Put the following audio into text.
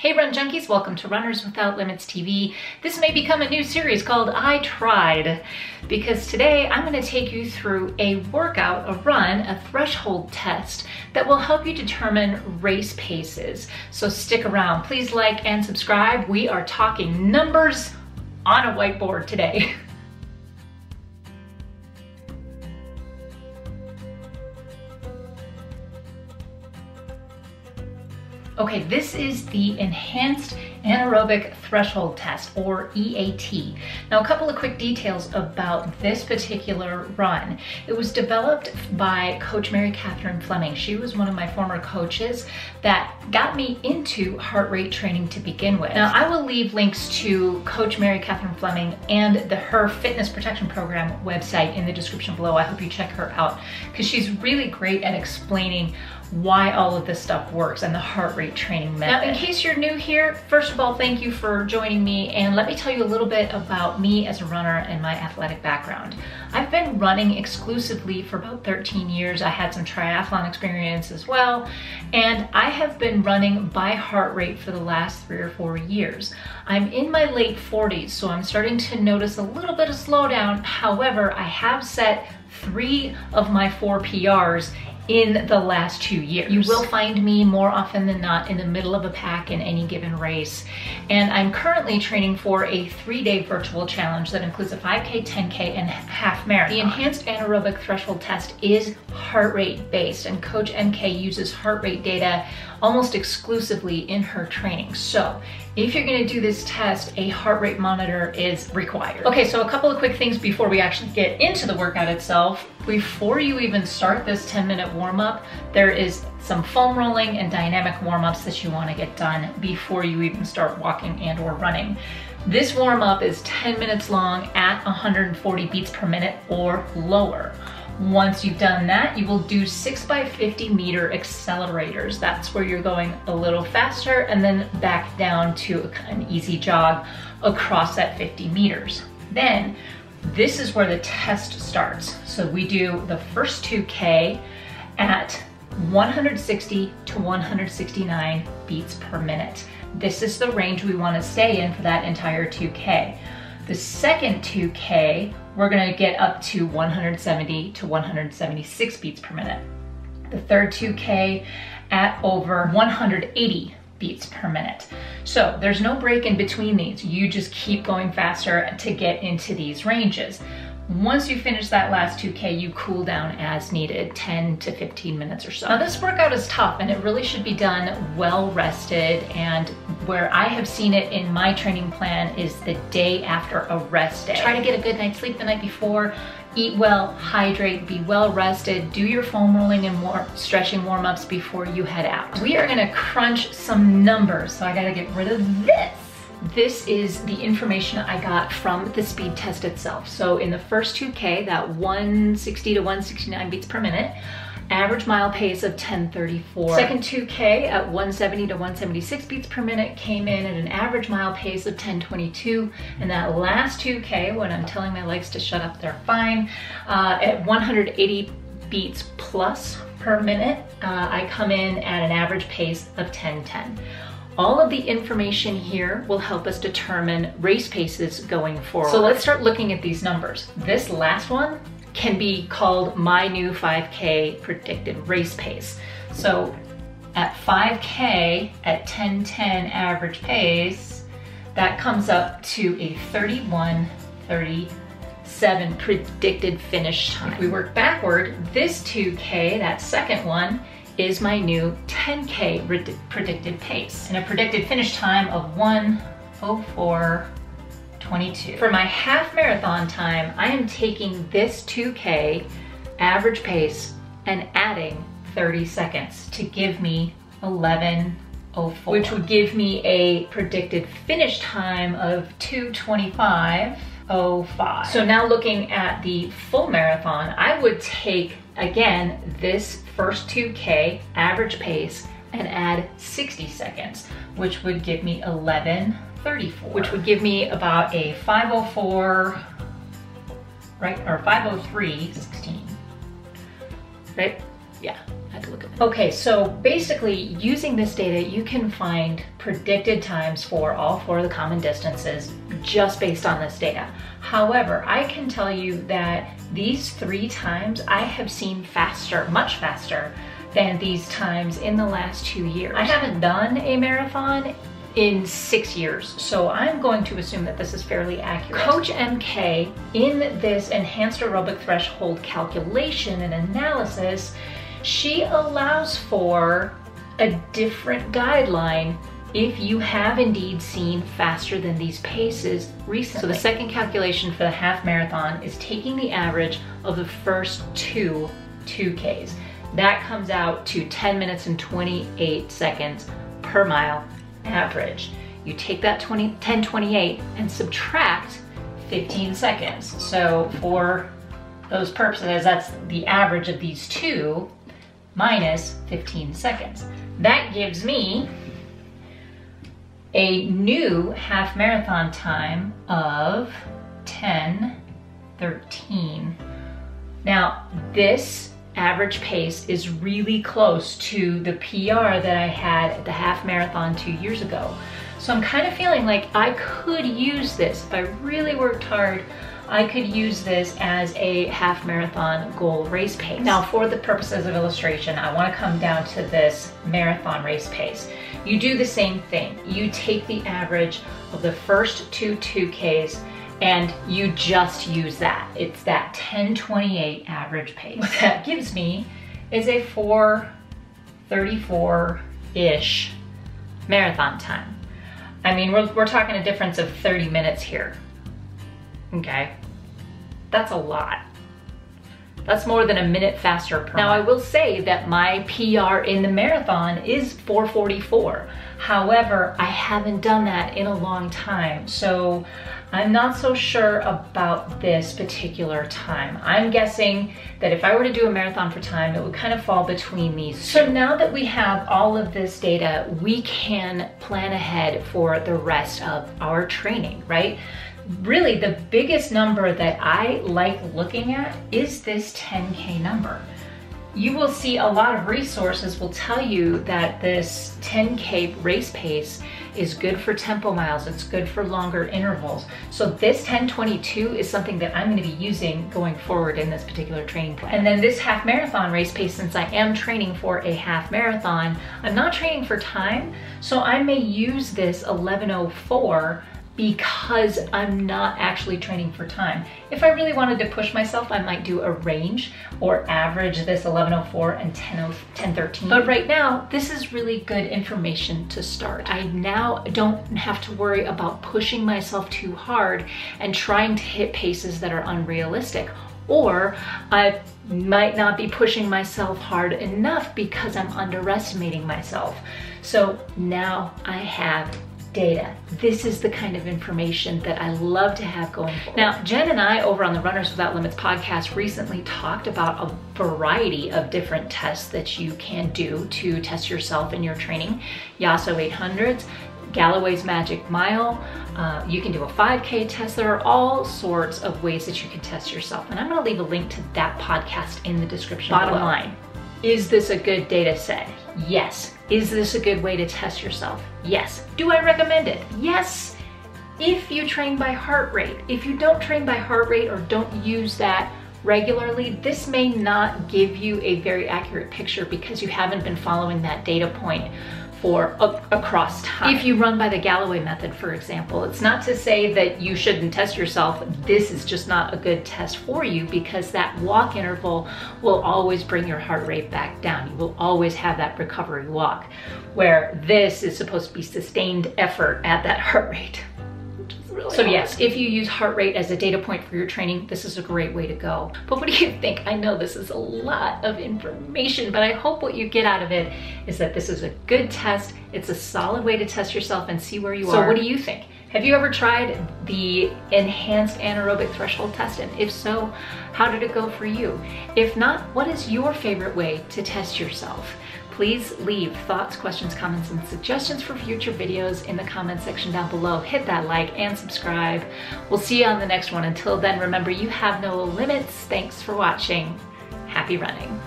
Hey Run Junkies, welcome to Runners Without Limits TV. This may become a new series called I Tried, because today I'm gonna take you through a workout, a run, a threshold test that will help you determine race paces. So stick around, please like and subscribe. We are talking numbers on a whiteboard today. Okay, this is the Enhanced Anaerobic Threshold Test, or EAT. Now, a couple of quick details about this particular run. It was developed by Coach Mary Katherine Fleming. She was one of my former coaches that got me into heart rate training to begin with. Now, I will leave links to Coach Mary Katherine Fleming and the Her Fitness Protection Program website in the description below. I hope you check her out because she's really great at explaining why all of this stuff works and the heart rate training method. Now, in case you're new here, first of all, thank you for joining me and let me tell you a little bit about me as a runner and my athletic background. I've been running exclusively for about 13 years. I had some triathlon experience as well, and I have been running by heart rate for the last three or four years. I'm in my late 40s, so I'm starting to notice a little bit of slowdown. However, I have set three of my four PRs in the last two years. You will find me more often than not in the middle of a pack in any given race. And I'm currently training for a three day virtual challenge that includes a 5K, 10K, and half marathon. The enhanced anaerobic threshold test is heart rate based and Coach MK uses heart rate data almost exclusively in her training. So if you're gonna do this test, a heart rate monitor is required. Okay, so a couple of quick things before we actually get into the workout itself. Before you even start this 10 minute warm up, there is some foam rolling and dynamic warm ups that you wanna get done before you even start walking and or running. This warm up is 10 minutes long at 140 beats per minute or lower. Once you've done that, you will do six by 50 meter accelerators. That's where you're going a little faster and then back down to an easy jog across that 50 meters. Then this is where the test starts. So we do the first 2K at 160 to 169 beats per minute. This is the range we wanna stay in for that entire 2K. The second 2K, we're gonna get up to 170 to 176 beats per minute. The third 2K at over 180 beats per minute. So there's no break in between these. You just keep going faster to get into these ranges. Once you finish that last 2K, you cool down as needed, 10 to 15 minutes or so. Now this workout is tough and it really should be done well rested and where I have seen it in my training plan is the day after a rest day. Try to get a good night's sleep the night before, eat well, hydrate, be well rested, do your foam rolling and more stretching warm-ups before you head out. We are gonna crunch some numbers, so I gotta get rid of this. This is the information I got from the speed test itself. So in the first 2K, that 160 to 169 beats per minute, average mile pace of 1034. Second 2K at 170 to 176 beats per minute came in at an average mile pace of 1022. And that last 2K, when I'm telling my legs to shut up, they're fine, uh, at 180 beats plus per minute, uh, I come in at an average pace of 1010. All of the information here will help us determine race paces going forward. So let's start looking at these numbers. This last one can be called my new 5K predicted race pace. So at 5K at 1010 average pace, that comes up to a 31:37 predicted finish time. If we work backward, this 2K, that second one, is my new 10K predicted pace and a predicted finish time of 104.22. For my half marathon time, I am taking this 2K average pace and adding 30 seconds to give me 11.04, which would give me a predicted finish time of 225.05. So now looking at the full marathon, I would take, again, this first 2K average pace and add 60 seconds, which would give me 1134, which would give me about a 504, right, or 503, 16, right? Yeah, had to look at it. Okay, so basically using this data, you can find predicted times for all four of the common distances just based on this data. However, I can tell you that these three times I have seen faster, much faster than these times in the last two years. I haven't done a marathon in six years. So I'm going to assume that this is fairly accurate. Coach MK, in this enhanced aerobic threshold calculation and analysis, she allows for a different guideline if you have indeed seen faster than these paces recently. So the second calculation for the half marathon is taking the average of the first two 2Ks. That comes out to 10 minutes and 28 seconds per mile average. You take that 20, 1028 and subtract 15 seconds. So for those purposes, that's the average of these two minus 15 seconds. That gives me a new half marathon time of 10, 13. Now this average pace is really close to the PR that I had at the half marathon two years ago. So I'm kind of feeling like I could use this. If I really worked hard, I could use this as a half marathon goal race pace. Now for the purposes of illustration, I wanna come down to this marathon race pace. You do the same thing. You take the average of the first two 2Ks and you just use that. It's that 1028 average pace. What that gives me is a 434-ish marathon time. I mean, we're, we're talking a difference of 30 minutes here, okay? That's a lot. That's more than a minute faster per Now I will say that my PR in the marathon is 444. However, I haven't done that in a long time. So I'm not so sure about this particular time. I'm guessing that if I were to do a marathon for time, it would kind of fall between these. So now that we have all of this data, we can plan ahead for the rest of our training, right? Really, the biggest number that I like looking at is this 10K number you will see a lot of resources will tell you that this 10K race pace is good for tempo miles, it's good for longer intervals. So this 1022 is something that I'm gonna be using going forward in this particular training plan. And then this half marathon race pace, since I am training for a half marathon, I'm not training for time, so I may use this 1104 because I'm not actually training for time. If I really wanted to push myself, I might do a range or average this 1104 and 1013. But right now, this is really good information to start. I now don't have to worry about pushing myself too hard and trying to hit paces that are unrealistic. Or I might not be pushing myself hard enough because I'm underestimating myself. So now I have data. This is the kind of information that I love to have going forward. Now, Jen and I over on the Runners Without Limits podcast recently talked about a variety of different tests that you can do to test yourself in your training. Yasso 800s, Galloway's Magic Mile. Uh, you can do a 5K test. There are all sorts of ways that you can test yourself. And I'm gonna leave a link to that podcast in the description Bottom below. line, is this a good data set? Yes. Is this a good way to test yourself? Yes. Do I recommend it? Yes. If you train by heart rate. If you don't train by heart rate or don't use that regularly, this may not give you a very accurate picture because you haven't been following that data point for across time. If you run by the Galloway method, for example, it's not to say that you shouldn't test yourself. This is just not a good test for you because that walk interval will always bring your heart rate back down. You will always have that recovery walk where this is supposed to be sustained effort at that heart rate really So hard. yes, if you use heart rate as a data point for your training, this is a great way to go. But what do you think? I know this is a lot of information, but I hope what you get out of it is that this is a good test. It's a solid way to test yourself and see where you so are. So what do you think? Have you ever tried the enhanced anaerobic threshold test? And if so, how did it go for you? If not, what is your favorite way to test yourself? Please leave thoughts, questions, comments, and suggestions for future videos in the comment section down below. Hit that like and subscribe. We'll see you on the next one. Until then, remember you have no limits. Thanks for watching. Happy running.